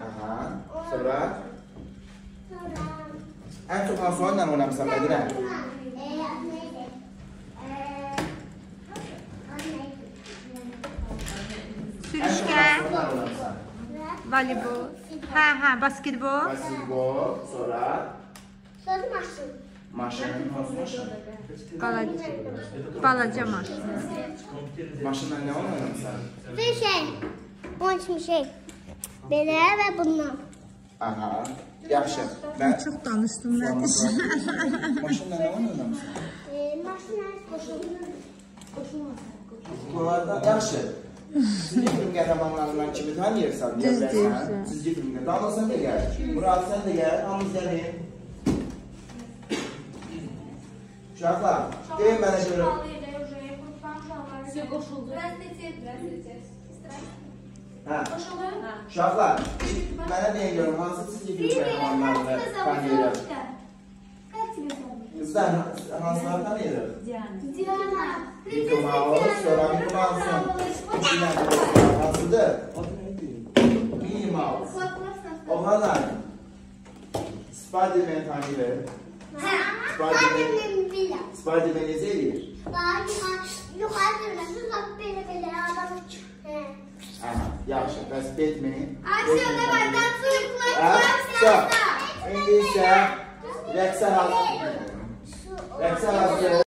Aha. Sonra en çok hansı oyunla oynamışsan Medine? Eee, neydi? Eee... Neydi? En çok Sürüşkən, hansı oyunla oynamışsan? voleybol, hə, hə, basketbol, Basketbol, sonra Sonra maşın. maşın, balaca maşın. Maşınla ne oyun oynamışsan? Bir şey. Onun için şey. Belə və bundan. Aha. Yaxşı. Ben Çox danışdım mən. maşınla ne oyun oynamışsan? Eee, maşın koşulmaz. Koşulmaz. Bunlardan yaxşı. Çizgi film qəhrəmanlarından kimi tanıyırsan, deyə Düz bilərsən. deyirsən. Çizgi filmdə. Damla sən də gəl. Murad sən də gəl. Hamımız gəlin. Uşaqlar, deyin mənə görə. Size koşuldu. Prensesi. Prensesi. Ha. Koşuldu. Uşaklar. Ben de geliyorum. Hansı siz gidiyorsunuz kahramanlarla? Ben geliyorum. Kızlar Hanslardan geliyorum. Diana. Diana. Miku Mağol, sonra Miku Mağol'sun. İçinden Hansıdır. Miku Mağol. Ohanlar. Spiderman tanrıları. Spiderman bilir. Spider-Man necə eləyir? Daha yukarı dönüyorsun. Bak böyle böyle adam. He. Aha, yaxşı. Bəs Batman? Aksiyon ne var? Hə? Dansızlıklar. So, indi isə rəqsə hazır. Rəqsə hazır.